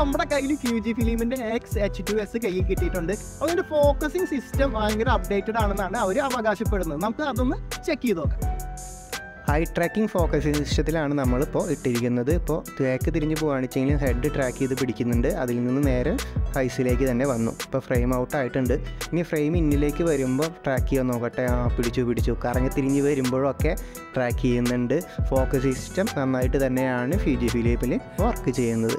നമ്മുടെ കയ്യിൽ ഫ്യൂജി ഫിലിമിന്റെ എക്സ് എച്ച് ടു എസ് കയ്യിൽ കിട്ടിയിട്ടുണ്ട്. അതിന്റെ ഫോക്കസിങ് സിസ്റ്റം ഭയങ്കര അപ്ഡേറ്റഡ് ആണെന്നാണ് അവർ അവകാശപ്പെടുന്നത്. നമുക്ക് അതൊന്ന് ചെക്ക് ചെയ്ത് നോക്കാം. ഹൈ ട്രാക്കിംഗ് ഫോക്കസിംഗ് സിസ്റ്റത്തിലാണ് നമ്മളിപ്പോൾ ഇട്ടിരിക്കുന്നത്. ഇപ്പോൾ തേക്ക് തിരിഞ്ഞ് പോവുകയാണെന്നുവെച്ചെങ്കിൽ ഹെഡ് ട്രാക്ക് ചെയ്ത് പിടിക്കുന്നുണ്ട്. അതിൽ നിന്ന് നേരെ ഹൈസിലേക്ക് തന്നെ വന്നു. ഇപ്പോൾ ഫ്രെയിം ഔട്ട് ആയിട്ടുണ്ട്. ഇനി ഫ്രെയിം ഇന്നിലേക്ക് വരുമ്പോൾ ട്രാക്ക് ചെയ്യാൻ നോക്കട്ടെ. ആ പിടിച്ചു പിടിച്ചു. കറങ്ങി തിരിഞ്ഞ് വരുമ്പോഴൊക്കെ ട്രാക്ക് ചെയ്യുന്നുണ്ട്. ഫോക്കസ് സിസ്റ്റം നന്നായിട്ട് തന്നെയാണ് ഫിജി ഫിലിപ്പിൽ വർക്ക് ചെയ്യുന്നത്.